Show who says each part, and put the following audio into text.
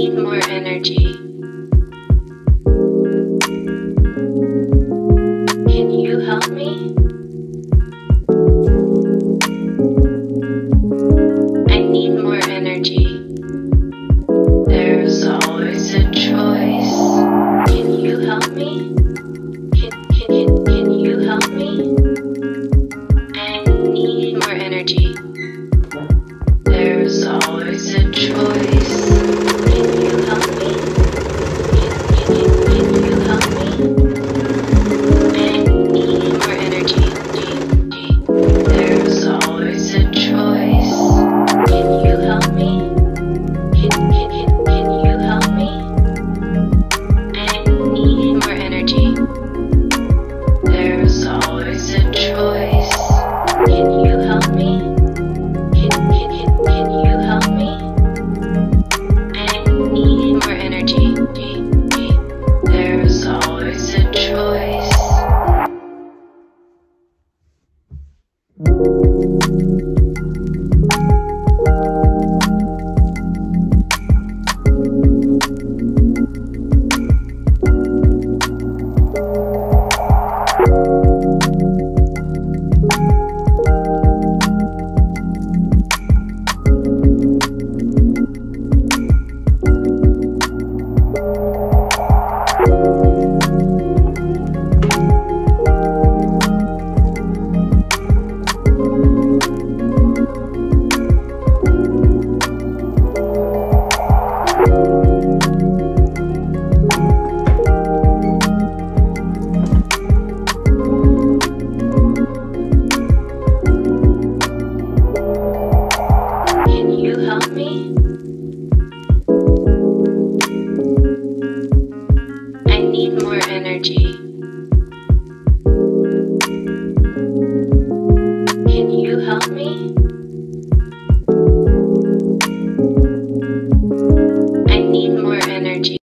Speaker 1: need more energy. Can you help me? I need more energy. There's always a choice. Can you help me? Can, can, can, can you help me? I need more energy.